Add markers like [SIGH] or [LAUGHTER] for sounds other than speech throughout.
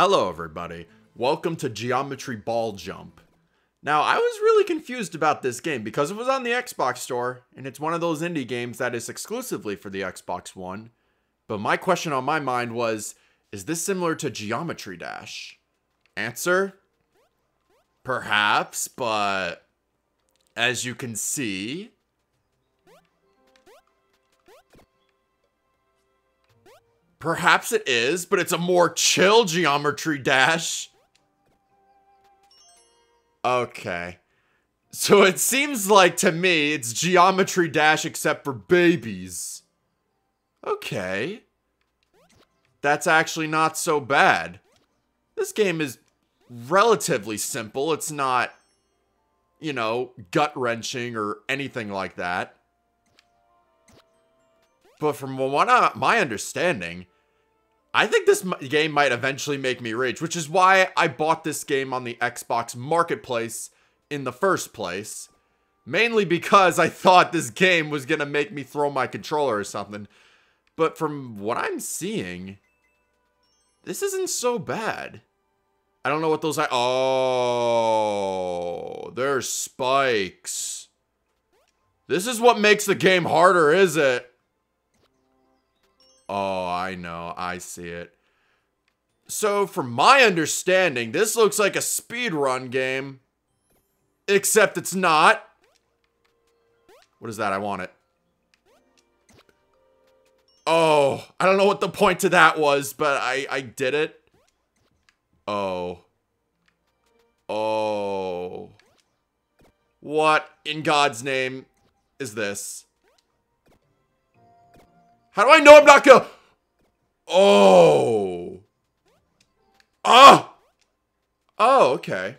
Hello everybody, welcome to Geometry Ball Jump. Now, I was really confused about this game because it was on the Xbox store, and it's one of those indie games that is exclusively for the Xbox One. But my question on my mind was, is this similar to Geometry Dash? Answer? Perhaps, but as you can see, Perhaps it is, but it's a more chill Geometry Dash. Okay. So it seems like to me it's Geometry Dash except for babies. Okay. That's actually not so bad. This game is relatively simple. It's not, you know, gut-wrenching or anything like that. But from what I, my understanding, I think this game might eventually make me rich, which is why I bought this game on the Xbox Marketplace in the first place. Mainly because I thought this game was going to make me throw my controller or something. But from what I'm seeing, this isn't so bad. I don't know what those are. Oh, they're spikes. This is what makes the game harder, is it? Oh, I know. I see it. So, from my understanding, this looks like a speedrun game. Except it's not. What is that? I want it. Oh, I don't know what the point to that was, but I, I did it. Oh. Oh. What in God's name is this? How do I know I'm not gonna... Oh. Ah! Oh, okay.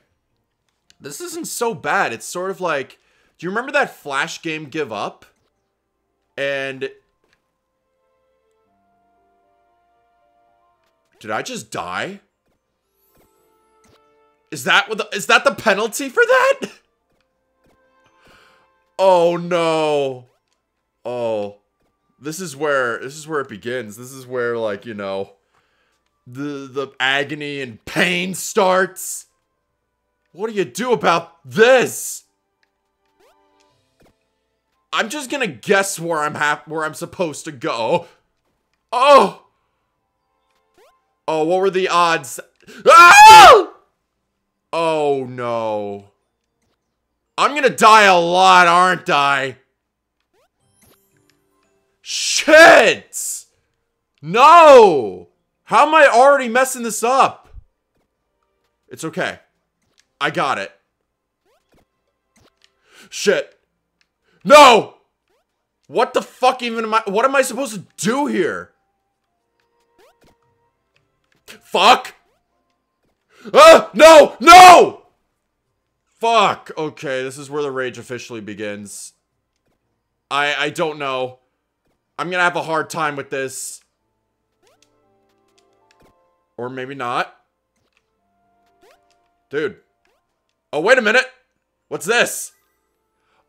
This isn't so bad. It's sort of like... Do you remember that Flash game Give Up? And... Did I just die? Is that what the, is that the penalty for that? [LAUGHS] Oh no. Oh this is where this is where it begins. This is where like, you know, the the agony and pain starts. What do you do about this? I'm just gonna guess where I'm hap where I'm supposed to go. Oh! Oh, what were the odds? Ah! Oh no. I'm gonna die a lot, aren't I? Shit! No! How am I already messing this up? It's okay. I got it. Shit. No! What the fuck even am I- what am I supposed to do here? Fuck! Ah! No! No! Fuck! Okay, this is where the rage officially begins. I- I don't know. I'm gonna have a hard time with this. Or maybe not. Dude. Oh, wait a minute. What's this?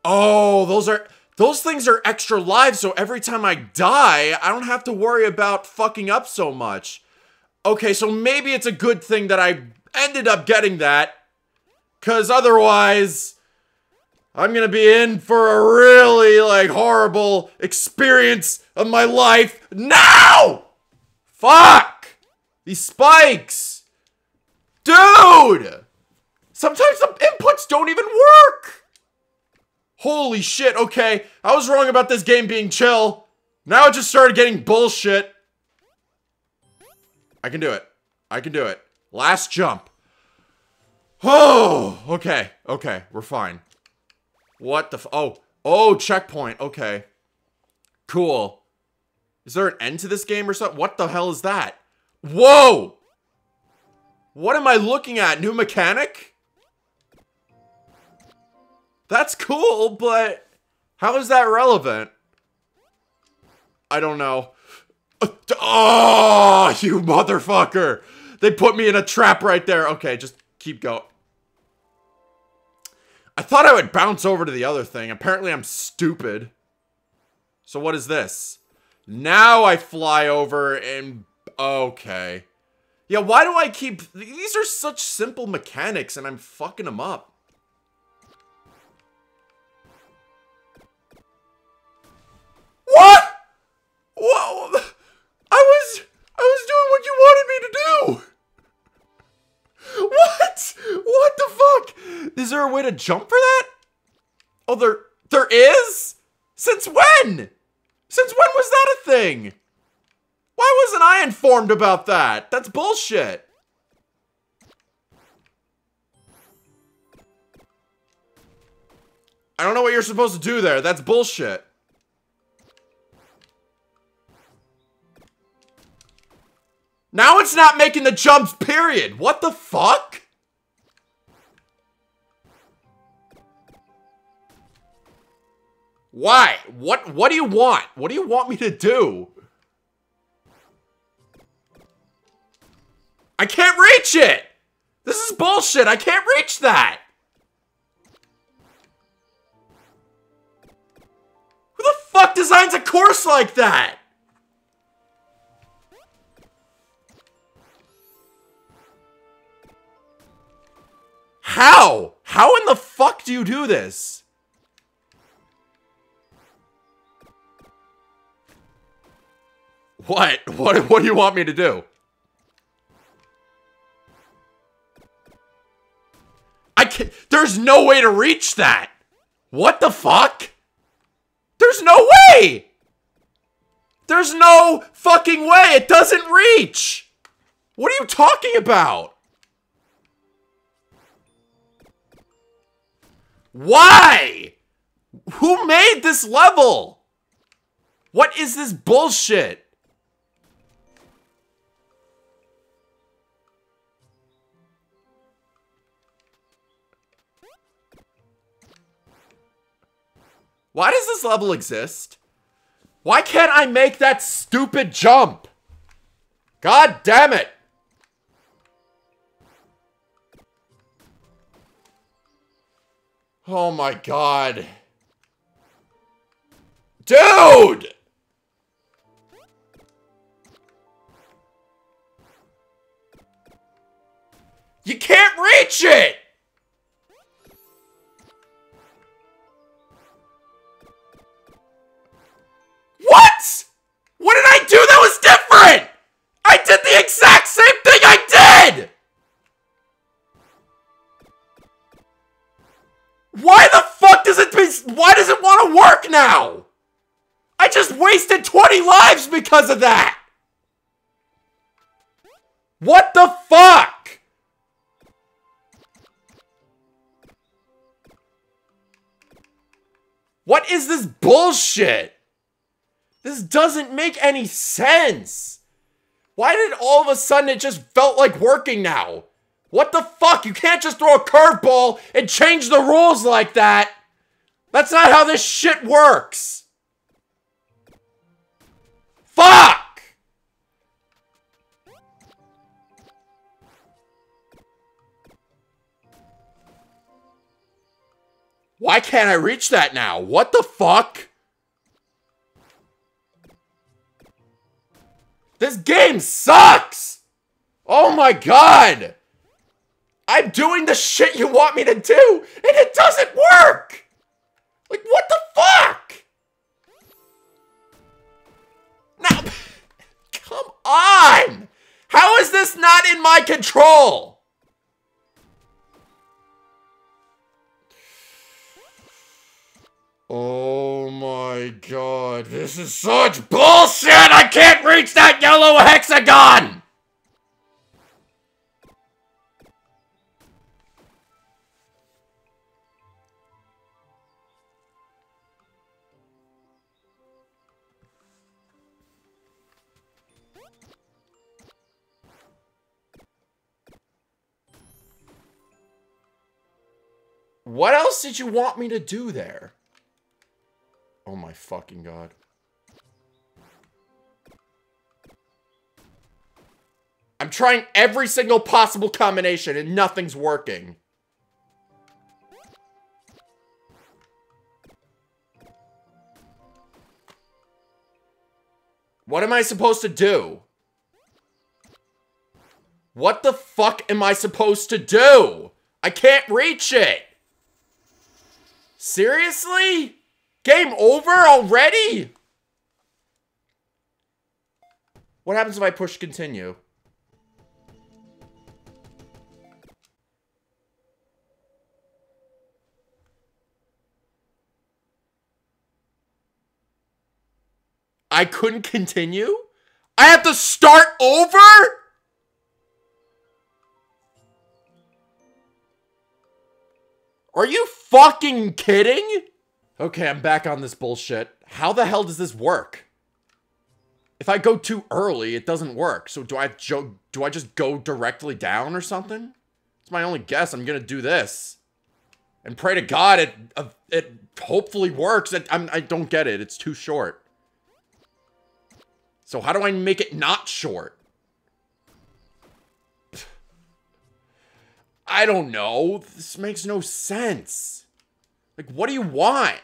Oh, those are... Those things are extra lives, so every time I die, I don't have to worry about fucking up so much. Okay, so maybe it's a good thing that I ended up getting that. Because otherwise... I'm gonna be in for a really, like, horrible experience of my life now! Fuck! These spikes! Dude! Sometimes the inputs don't even work! Holy shit, okay. I was wrong about this game being chill. Now it just started getting bullshit. I can do it. I can do it. Last jump. Oh, okay. Okay, we're fine. What the Oh. Oh, checkpoint. Okay. Cool. Is there an end to this game or something? What the hell is that? Whoa! What am I looking at? New mechanic? That's cool, but how is that relevant? I don't know. Oh, you motherfucker! They put me in a trap right there. Okay, just keep going. I thought I would bounce over to the other thing. Apparently I'm stupid. So what is this? Now I fly over and... Okay. Yeah, why do I keep... These are such simple mechanics and I'm fucking them up. What? Whoa. I was... I was doing what you wanted me to do. Is there a way to jump for that? Oh, there... There is? Since when? Since when was that a thing? Why wasn't I informed about that? That's bullshit. I don't know what you're supposed to do there. That's bullshit. Now it's not making the jumps, period. What the fuck? Why? What what do you want? What do you want me to do? I can't reach it! This is bullshit. I can't reach that. Who the fuck designs a course like that? How? How in the fuck do you do this? What? What, what do you want me to do? I can't- There's no way to reach that. What the fuck? There's no way! There's no fucking way! It doesn't reach! What are you talking about? Why? Who made this level? What is this bullshit? Why does this level exist? Why can't I make that stupid jump? God damn it! Oh my god. Dude! You can't reach it! Wasted 20 lives because of that! What the fuck? What is this bullshit? This doesn't make any sense. Why did all of a sudden it just felt like working now? What the fuck? You can't just throw a curveball and change the rules like that. That's not how this shit works. Fuck! Why can't I reach that now? What the fuck? This game sucks! Oh my god! I'm doing the shit you want me to do, and it doesn't work! Like, what the fuck? On! How is this not in my control? Oh my god, this is such bullshit! I can't reach that yellow hexagon! What else did you want me to do there? Oh my fucking god. I'm trying every single possible combination and nothing's working. What am I supposed to do? What the fuck am I supposed to do? I can't reach it. Seriously? Game over already? What happens if I push continue? I couldn't continue? I have to start over? Are you fucking kidding? Okay, I'm back on this bullshit. How the hell does this work? If I go too early, it doesn't work. So do I do I just go directly down or something? It's my only guess. I'm gonna do this. And pray to God it uh, it hopefully works. It, I'm, I don't get it. It's too short. So how do I make it not short? I don't know. This makes no sense. Like, what do you want?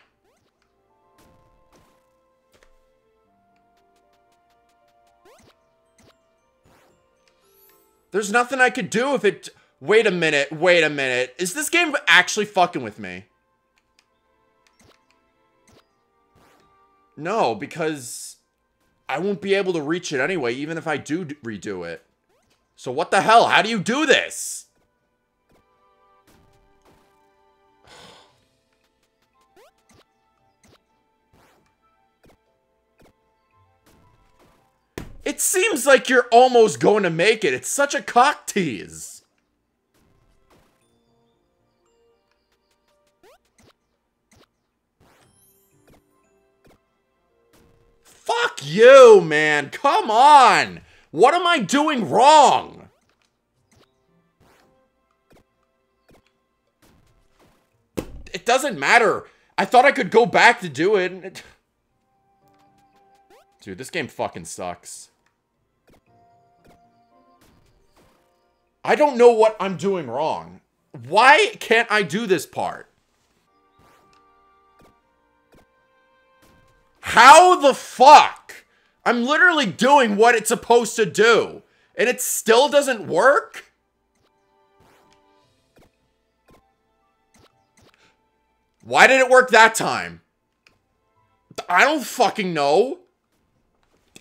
There's nothing I could do if it... Wait a minute, wait a minute. Is this game actually fucking with me? No, because I won't be able to reach it anyway, even if I do redo it. So what the hell? How do you do this? It seems like you're almost going to make it. It's such a cock tease. Fuck you, man. Come on. What am I doing wrong? It doesn't matter. I thought I could go back to do it. Dude, this game fucking sucks. I don't know what I'm doing wrong. Why can't I do this part? How the fuck? I'm literally doing what it's supposed to do. And it still doesn't work? Why did it work that time? I don't fucking know.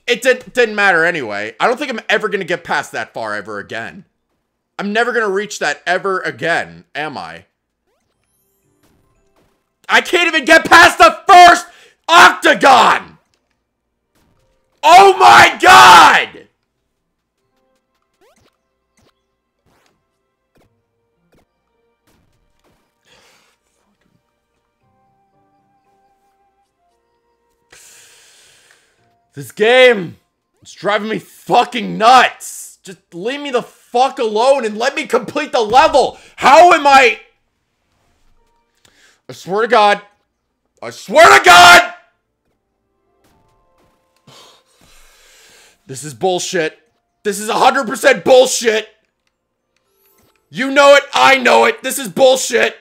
It did, didn't matter anyway. I don't think I'm ever going to get past that far ever again. I'm never going to reach that ever again, am I? I can't even get past the first Octagon! Oh my god! This game is driving me fucking nuts. Just leave me the fuck alone and let me complete the level. How am I... I swear to God. I swear to God! This is bullshit. This is 100% bullshit. You know it. I know it. This is bullshit.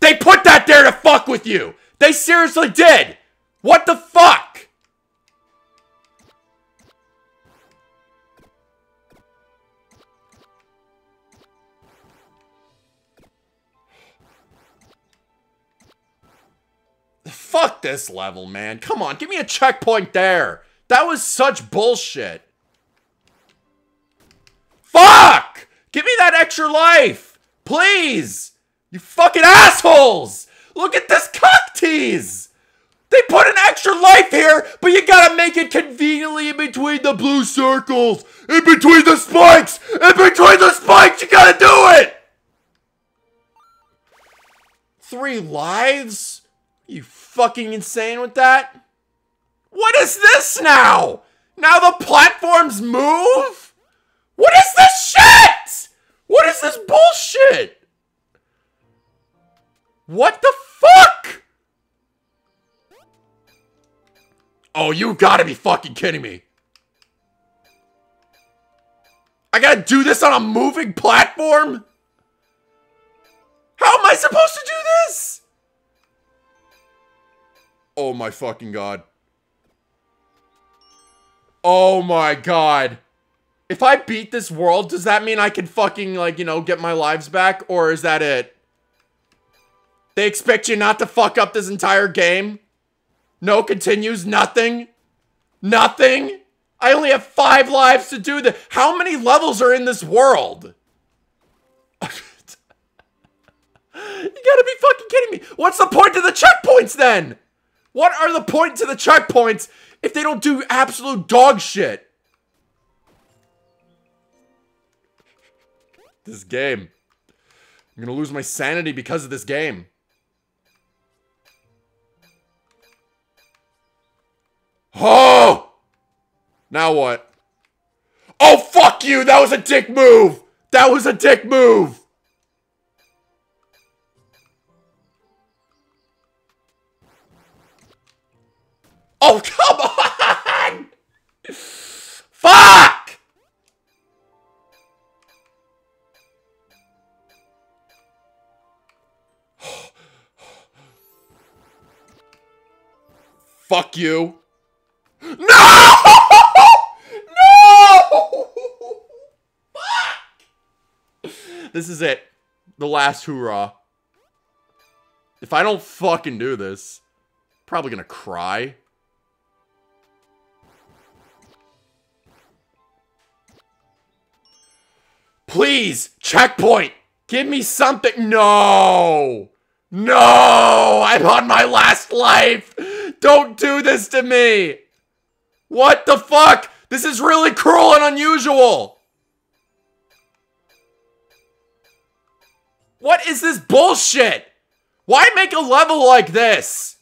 They put that there to fuck with you. They seriously did. What the fuck? Fuck this level, man. Come on, give me a checkpoint there. That was such bullshit. Fuck! Give me that extra life! Please! You fucking assholes! Look at this cock tease! They put an extra life here, but you gotta make it conveniently in between the blue circles! In between the spikes! In between the spikes! You gotta do it! Three lives? You fucking insane with that? What is this now? Now the platforms move? What is this shit? What is this bullshit? What the fuck? Oh, you gotta be fucking kidding me. I gotta do this on a moving platform? How am I supposed to Oh my fucking god. Oh my god. If I beat this world, does that mean I can fucking, like, you know, get my lives back? Or is that it? They expect you not to fuck up this entire game? No continues? Nothing? Nothing? I only have five lives to do this. How many levels are in this world? [LAUGHS] you gotta be fucking kidding me. What's the point of the checkpoints then? What are the point to the checkpoints if they don't do absolute dog shit? This game. I'm gonna lose my sanity because of this game. Oh! Now what? Oh, fuck you! That was a dick move! That was a dick move! Oh, come on! Fuck! Fuck you. No! No! Fuck! This is it. The last hoorah. If I don't fucking do this, I'm probably gonna cry. Please, checkpoint. Give me something. No. No, I'm on my last life. Don't do this to me. What the fuck? This is really cruel and unusual. What is this bullshit? Why make a level like this?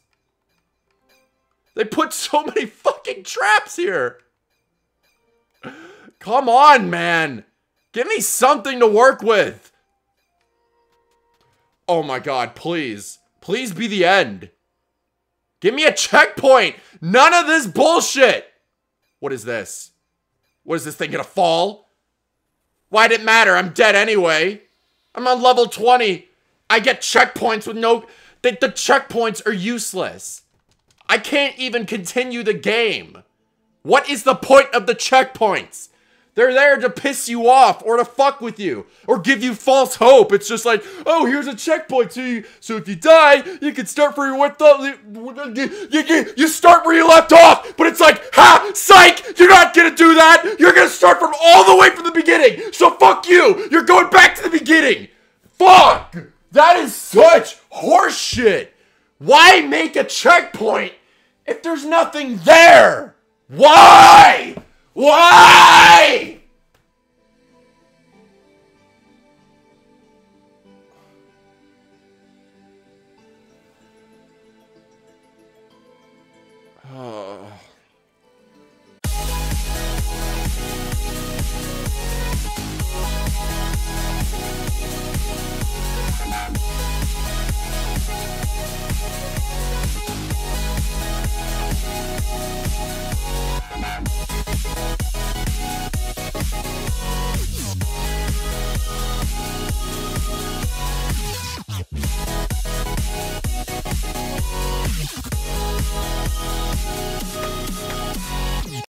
They put so many fucking traps here. Come on, man. Give me something to work with. Oh my god, please. Please be the end. Give me a checkpoint. None of this bullshit. What is this? What is this thing gonna fall? Why'd it matter? I'm dead anyway. I'm on level 20. I get checkpoints with no... The, the checkpoints are useless. I can't even continue the game. What is the point of the checkpoints? They're there to piss you off or to fuck with you or give you false hope. It's just like, oh, here's a checkpoint. to you, so if you die, you can start where you. You, start where you left off. But it's like, ha, psych, you're not gonna do that. You're gonna start from all the way from the beginning. So fuck you. You're going back to the beginning. Fuck. That is such horseshit. Why make a checkpoint if there's nothing there? Why? Why? Oh.